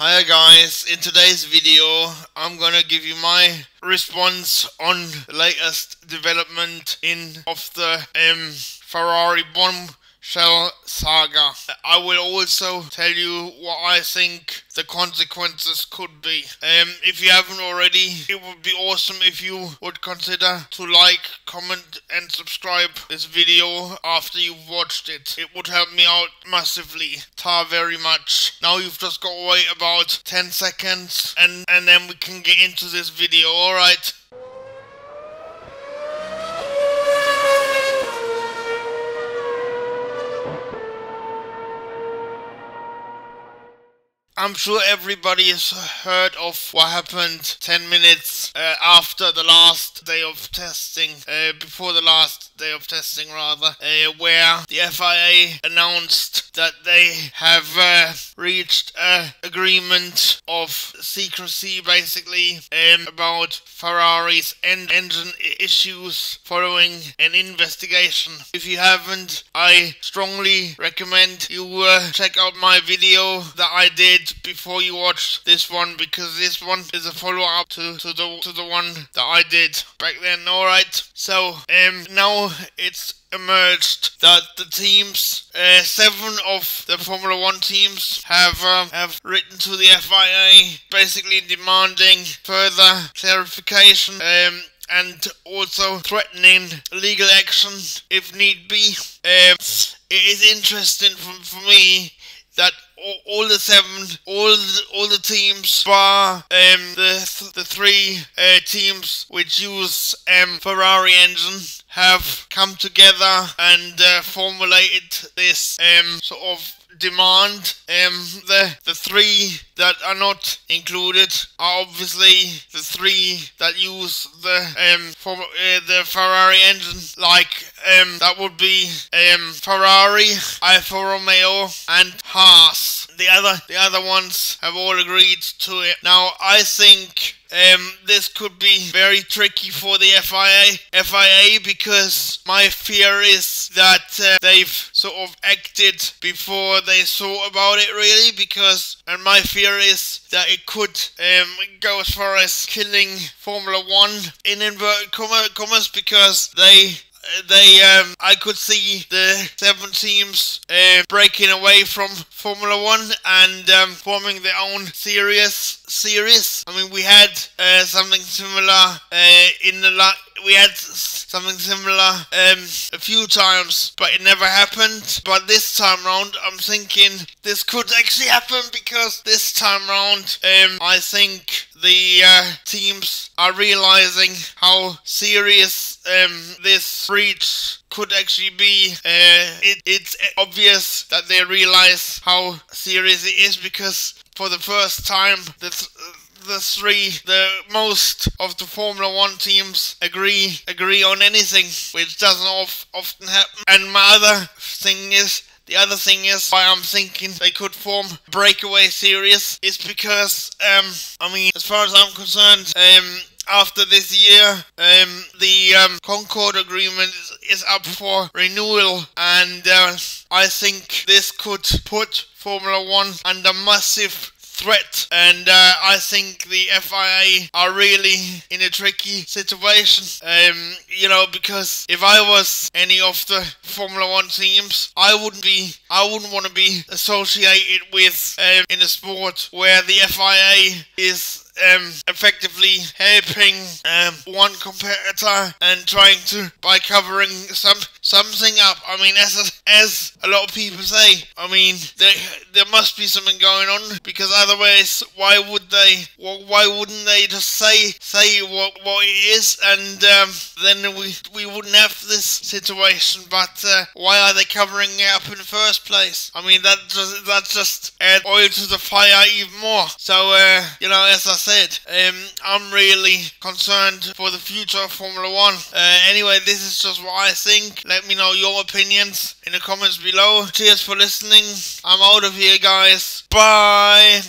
Hi guys, in today's video I'm gonna give you my response on latest development in of the um, Ferrari bomb Shell Saga. I will also tell you what I think the consequences could be. Um, if you haven't already, it would be awesome if you would consider to like, comment and subscribe this video after you've watched it. It would help me out massively. Tar very much. Now you've just got to wait about 10 seconds and, and then we can get into this video, alright? I'm sure everybody has heard of what happened 10 minutes uh, after the last day of testing, uh, before the last day of testing rather, uh, where the FIA announced that they have uh, reached an agreement of secrecy basically um, about Ferrari's en engine issues following an investigation. If you haven't, I strongly recommend you uh, check out my video that I did before you watch this one because this one is a follow up to, to the to the one that I did back then. Alright. So um now it's emerged that the teams, uh, seven of the Formula One teams, have um, have written to the FIA, basically demanding further clarification. Um, and also threatening legal action if need be. Um, it is interesting for, for me that all, all the seven, all the, all the teams, bar um, the the three uh, teams which use um, Ferrari engine, have come together and uh, formulated this um, sort of demand. Um, the the three that are not included are obviously the three that use the um for, uh, the Ferrari engine. Like um that would be um Ferrari, Alfa Romeo, and Haas. The other the other ones have all agreed to it. Now I think um, this could be very tricky for the FIA, FIA because my fear is that uh, they've sort of acted before they thought about it really because and my fear is that it could um, go as far as killing Formula One in inverted commas because they they um, I could see the seven teams uh, breaking away from Formula One and um, forming their own series. Series. I mean, we had uh, something similar uh, in the la- we had something similar um, a few times, but it never happened. But this time round, I'm thinking this could actually happen because this time round, um, I think the uh, teams are realizing how serious um, this breach could actually be. Uh, it, it's obvious that they realize how serious it is because for the first time, the th- the three, the most of the Formula One teams agree agree on anything, which doesn't often happen. And my other thing is the other thing is why I'm thinking they could form breakaway series is because, um, I mean, as far as I'm concerned, um, after this year, um, the um, Concorde agreement is, up for renewal, and uh, I think this could put Formula One under massive threat. And uh, I think the FIA are really in a tricky situation. Um, you know, because if I was any of the Formula One teams, I wouldn't be, I wouldn't want to be associated with um, in a sport where the FIA is um, effectively helping um, one competitor and trying to by covering some something up. I mean, as a, as a lot of people say, I mean there there must be something going on because otherwise, why would they? Why wouldn't they just say say what what it is and um, then we we wouldn't have this situation? But uh, why are they covering it up in the first place? I mean, that just that just add oil to the fire even more. So uh, you know, as I said, um, I'm really concerned for the future of Formula One. Uh, anyway, this is just what I think. Let me know your opinions in the comments below. Cheers for listening. I'm out of here, guys. Bye.